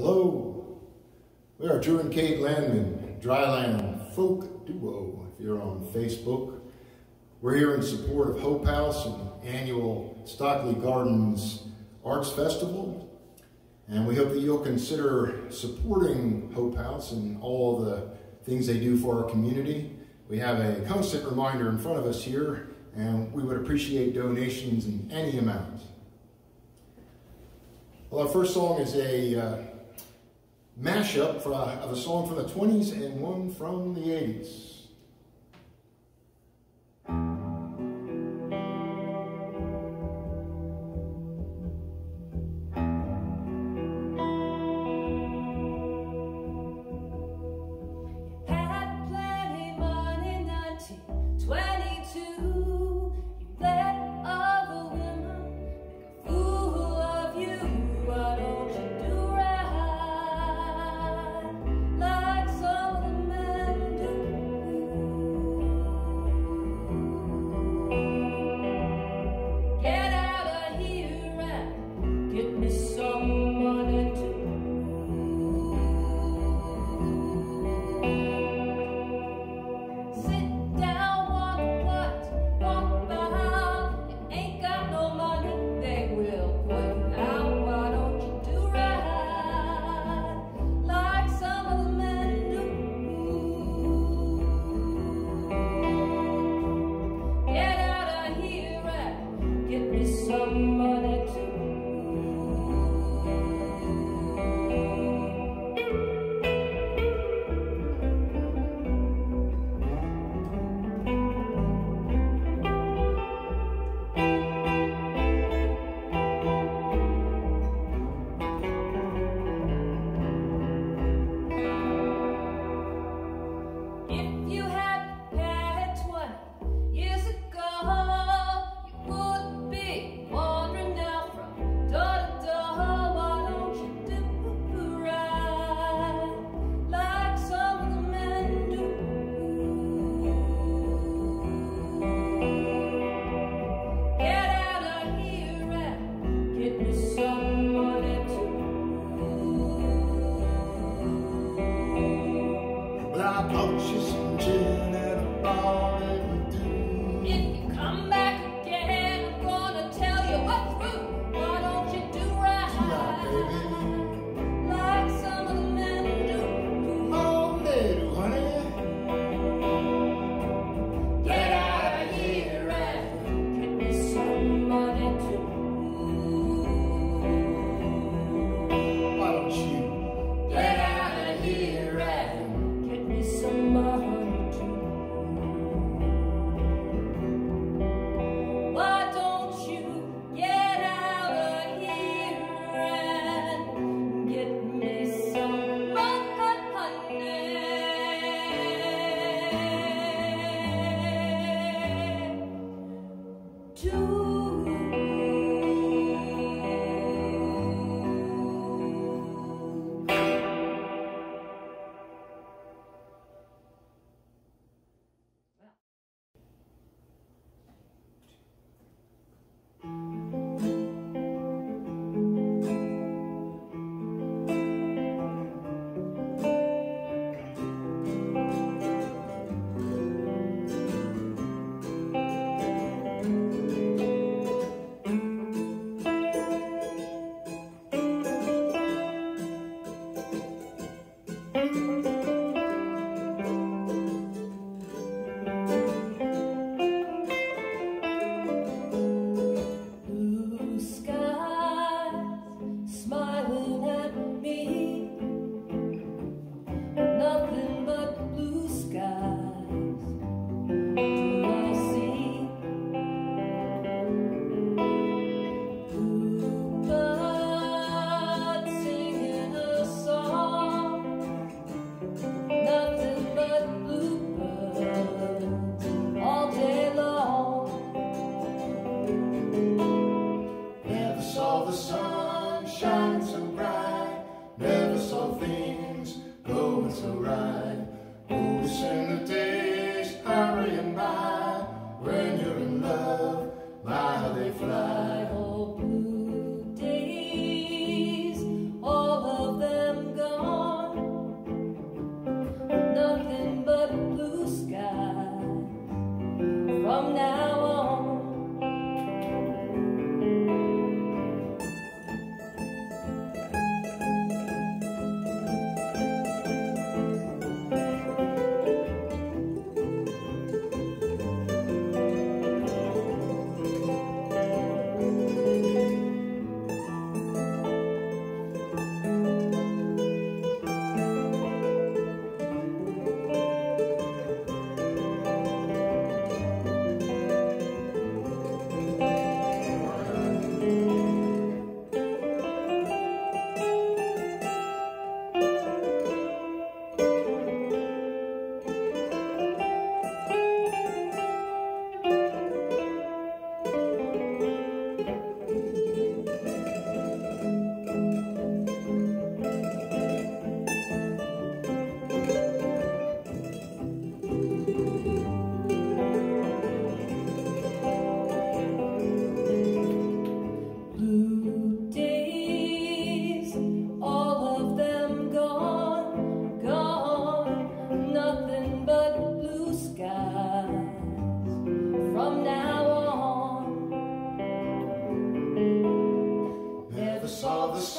Hello, we are Drew and Kate Landman, Dry Land Folk Duo, if you're on Facebook. We're here in support of Hope House and annual Stockley Gardens Arts Festival. And we hope that you'll consider supporting Hope House and all the things they do for our community. We have a constant reminder in front of us here, and we would appreciate donations in any amount. Well, our first song is a uh, mashup uh, of a song from the 20s and one from the 80s.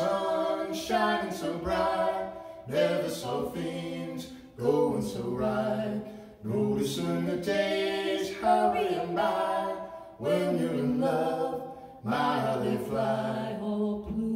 sun shining so bright. Never saw things going so right. Noticing the days hurrying by. When you're in love, my how they fly. Oh, blue.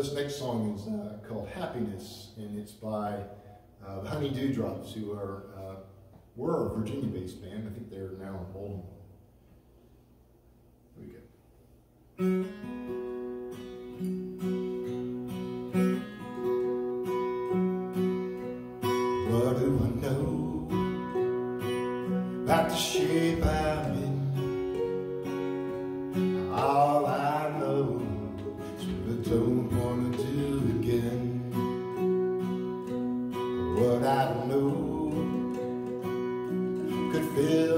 this next song is uh, called Happiness, and it's by uh, the Honey Dewdrops, who are uh, were a Virginia-based band. I think they're now in Baltimore. what I knew could fill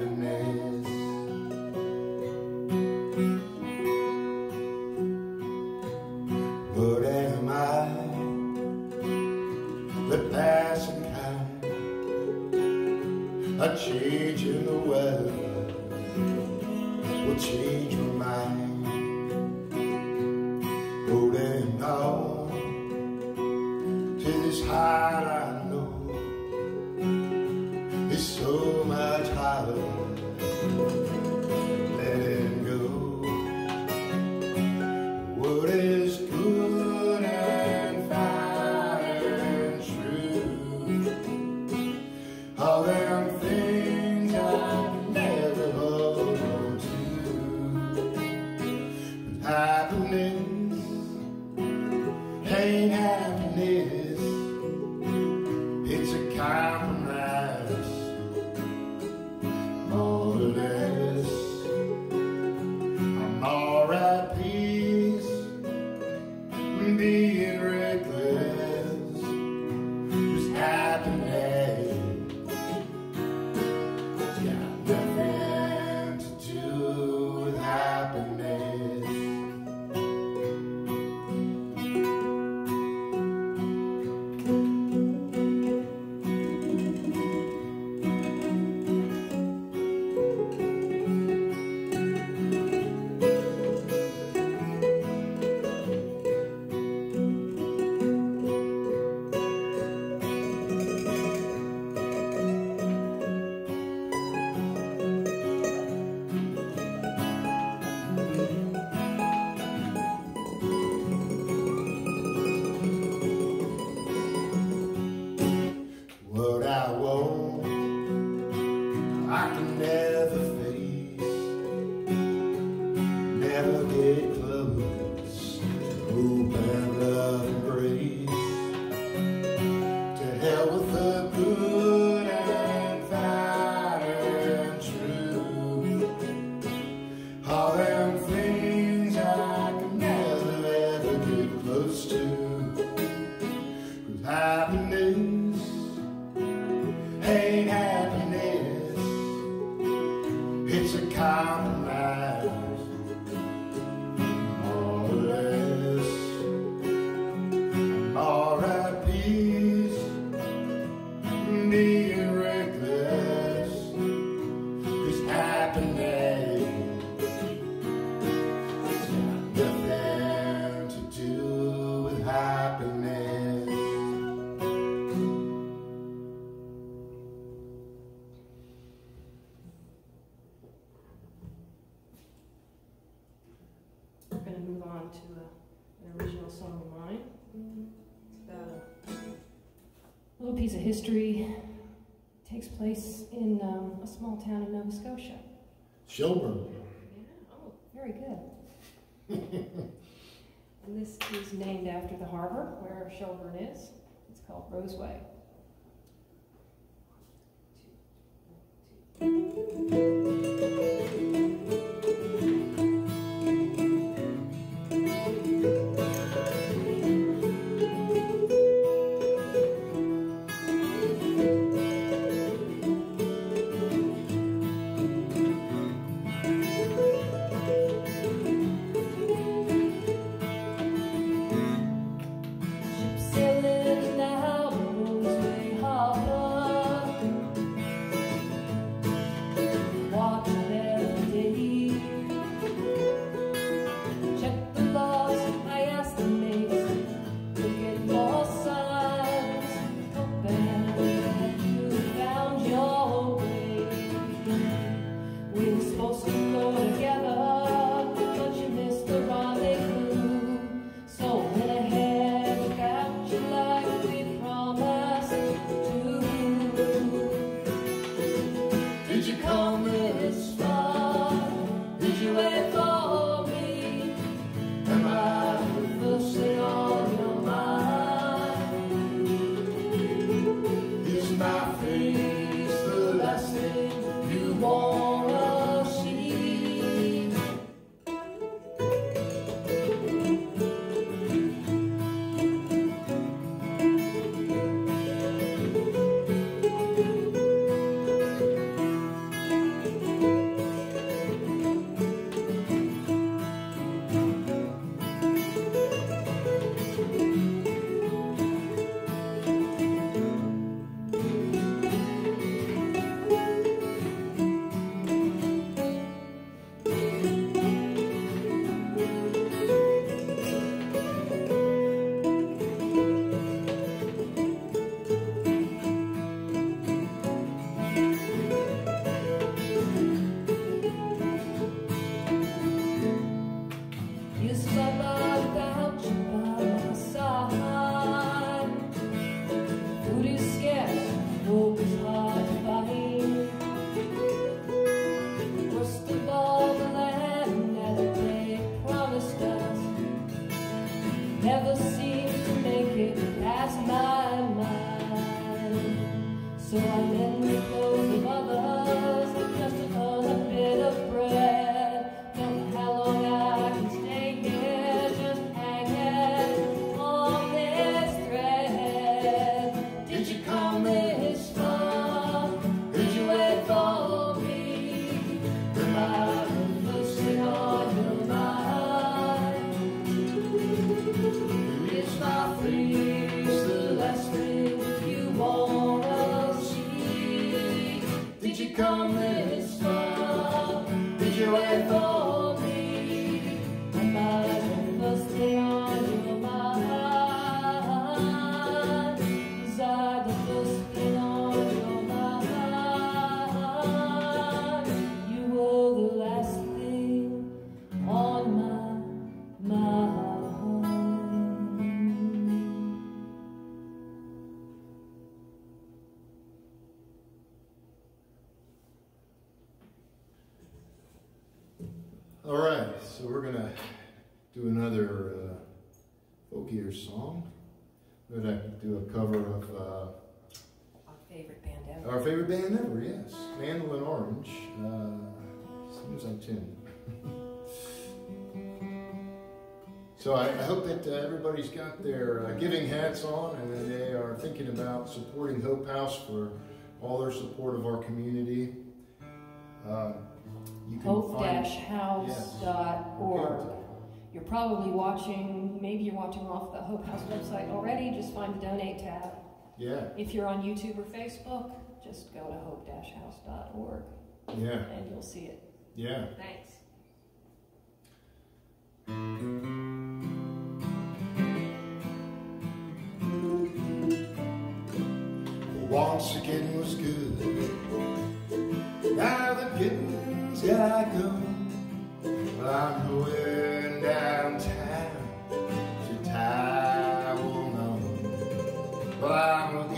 happiness. history takes place in um, a small town in Nova Scotia. Shelburne. Yeah. Oh, very good. and this is named after the harbor where Shelburne is. It's called Roseway. come in. So I, I hope that uh, everybody's got their uh, giving hats on and they are thinking about supporting Hope House for all their support of our community. Um, uh, Hope-house.org. Yes. You're probably watching, maybe you're watching off the Hope House website already. Just find the donate tab. Yeah. If you're on YouTube or Facebook, just go to hope-house.org. Yeah. And you'll see it. Yeah. Thanks. Once again was good. Now the getting's got go. Well, I'm going downtown to Taiwan. Well, I'm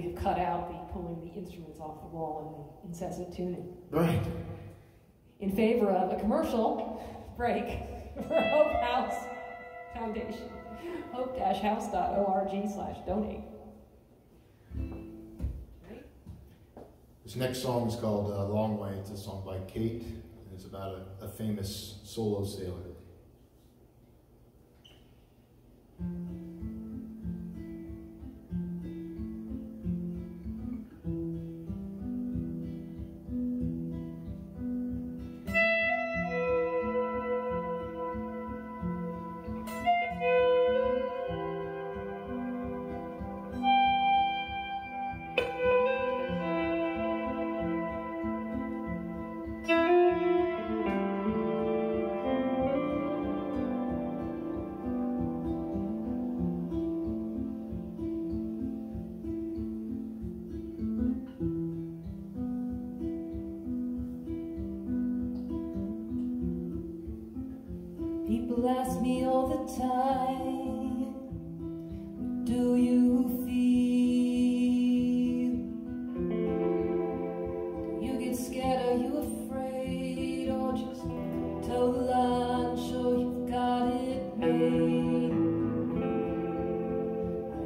we have cut out the pulling the instruments off the wall and the incessant tuning Right. in favor of a commercial break for Hope House Foundation. Hope-house.org slash donate. Right? This next song is called uh, Long Way. It's a song by Kate, and it's about a, a famous solo sailor.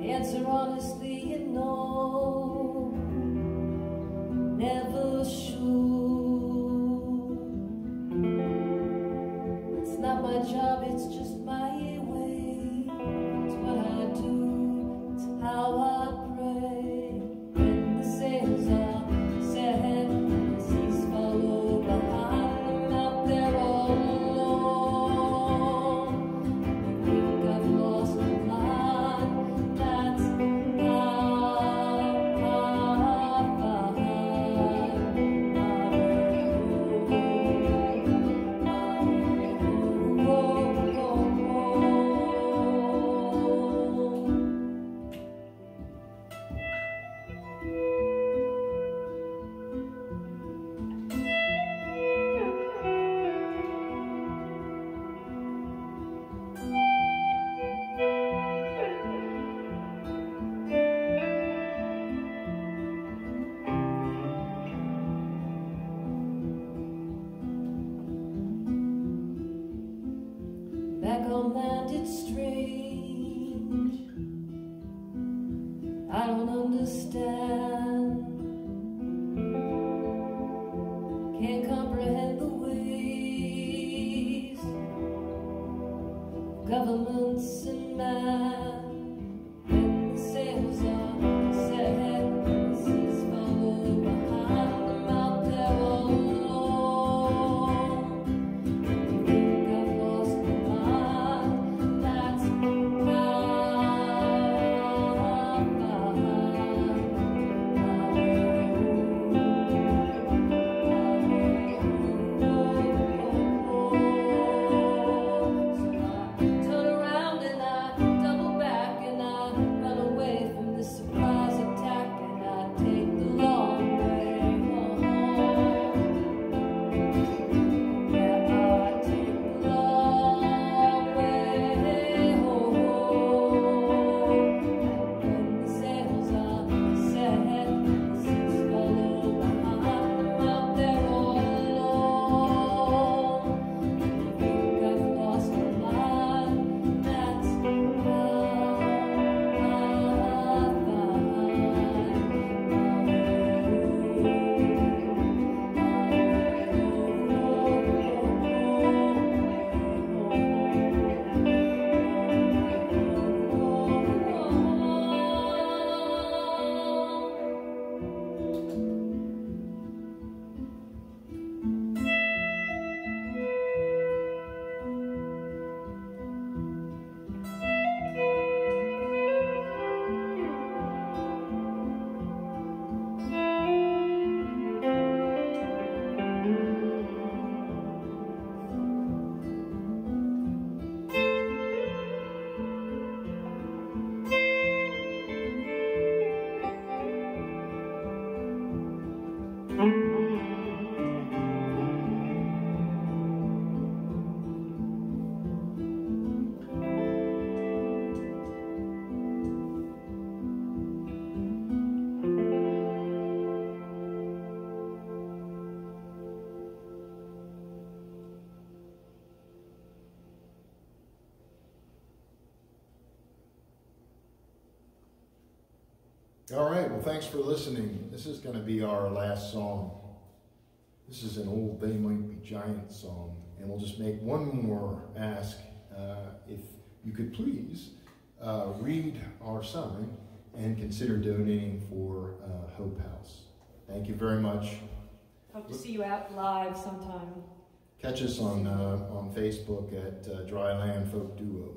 Answer honestly and no. Never sure All right, well, thanks for listening. This is going to be our last song. This is an old They Might Be Giants song, and we'll just make one more ask. Uh, if you could please uh, read our sign and consider donating for uh, Hope House. Thank you very much. Hope to see you out live sometime. Catch us on, uh, on Facebook at uh, Dry Land Folk Duo.